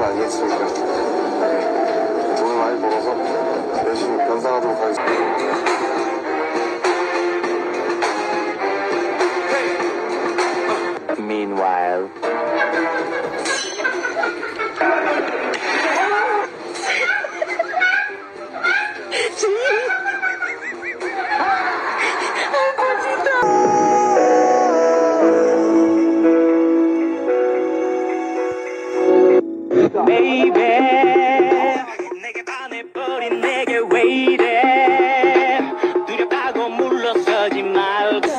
하는 아니겠습니까? 돈을 많이 벌어서 열심히 변상하도록 하겠습니다. Meanwhile. baby 내게 반해버린 내게 왜 이래 두렵다고 물러서지 말고